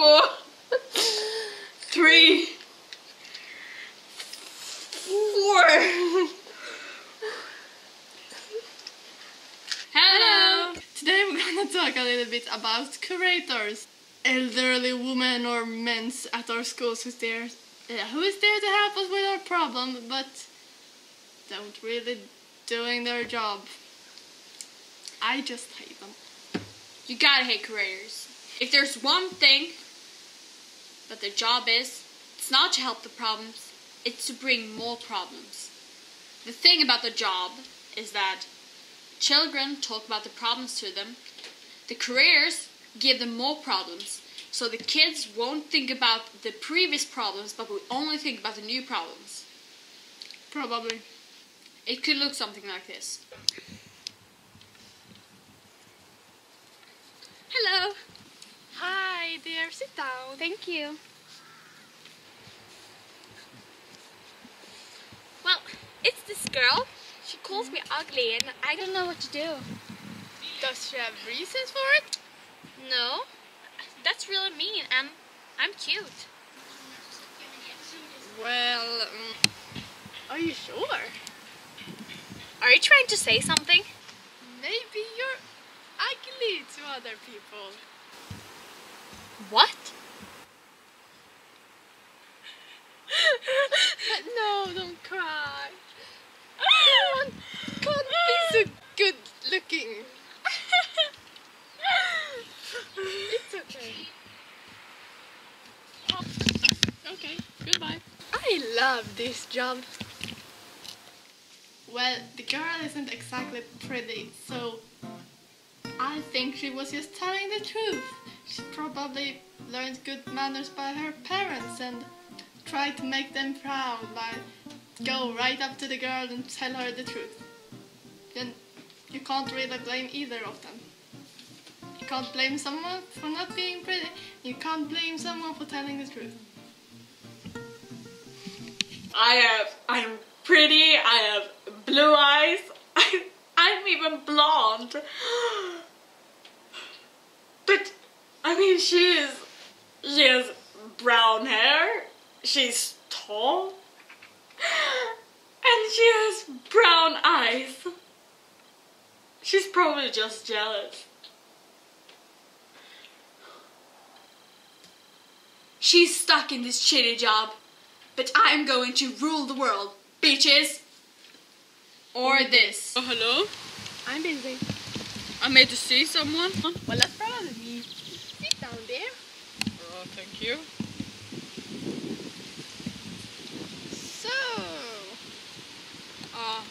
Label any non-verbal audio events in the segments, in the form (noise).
four, three, four. Hello! Today we're gonna talk a little bit about curators. Elderly women or men at our schools who's there, uh, who is there to help us with our problem, but don't really doing their job. I just hate them. You gotta hate curators. If there's one thing that their job is, it's not to help the problems, it's to bring more problems. The thing about the job is that children talk about the problems to them, the careers give them more problems, so the kids won't think about the previous problems but will only think about the new problems. Probably. It could look something like this. Hello. Hi dear, sit down. Thank you. Well, it's this girl. She calls me ugly and I don't know what to do. Does she have reasons for it? No, that's really mean. I'm, I'm cute. Well, um, are you sure? Are you trying to say something? Maybe you're ugly to other people. What? no, don't cry. Can't, can't be so good looking. it's okay. Okay, goodbye. I love this job. Well, the girl isn't exactly pretty, so I think she was just telling the truth. She probably learned good manners by her parents and tried to make them proud by go right up to the girl and tell her the truth. Then you can't really blame either of them. You can't blame someone for not being pretty. You can't blame someone for telling the truth. I have, I'm pretty, I have blue eyes, I, (laughs) I'm even blonde. But, I mean, she is, she has brown hair, she's tall, and she has brown eyes. She's probably just jealous. She's stuck in this shitty job, but I'm going to rule the world, bitches. Or this. Oh, hello? I'm busy. I made to see someone. Well, that's probably me. Sit down there. Oh, thank you. So, Uh,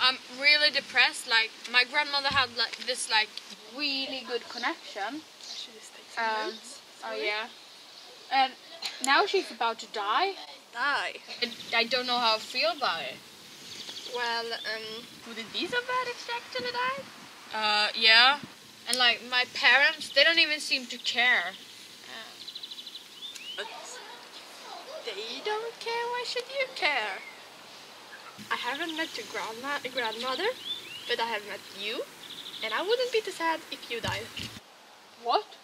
I'm really depressed. Like my grandmother had like this like really good connection. I should just take some Um, oh yeah. And now she's about to die. Die. I, I don't know how I feel about it. Well, um, would it be so bad if she actually died? Uh, yeah. And like my parents, they don't even seem to care. But they don't care. Why should you care? I haven't met your grandma, grandmother, but I have met you, and I wouldn't be too sad if you died. What?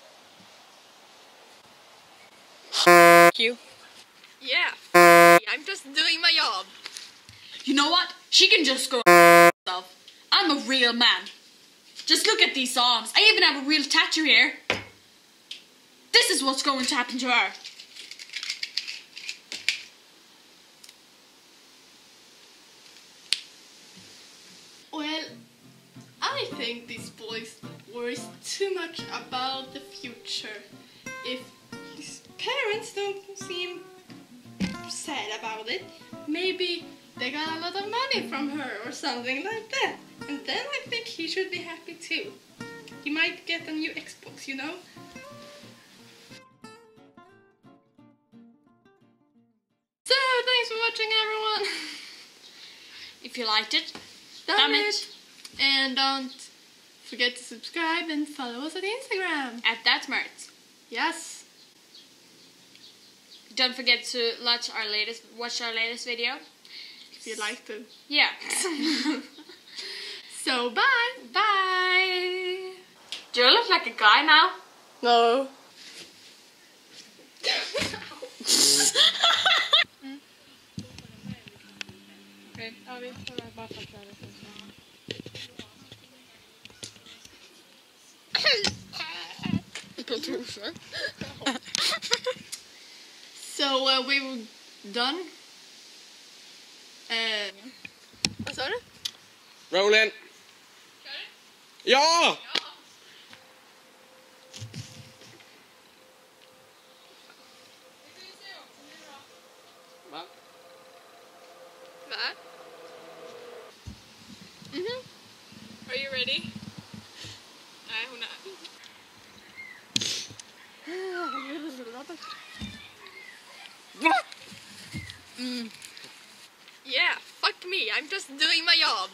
You. Yeah. I'm just doing my job. You know what? She can just go herself. I'm a real man. Just look at these arms. I even have a real tattoo here. This is what's going to happen to her. Well, I think these boys worry too much about the future. If his parents don't seem sad about it, maybe they got a lot of money from her or something like that. And then I think he should be happy too. He might get a new Xbox, you know? So, thanks for watching everyone! (laughs) If you liked it, Damn it. it. And don't forget to subscribe and follow us on Instagram. at datmyrth. Yes. Don't forget to watch our latest watch our latest video if you'd like to. Yeah. (laughs) so bye. Bye. Do I look like a guy now? No. (laughs) so uh, we were done uh, Vad sa du? Rolling. Ja! Va? Va? Mhm. Are you ready? Nej, hon är... (sighs) Va? Me. I'm just doing my job.